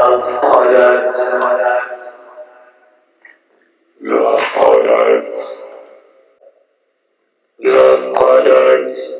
خلت لقد خلت لقد خلت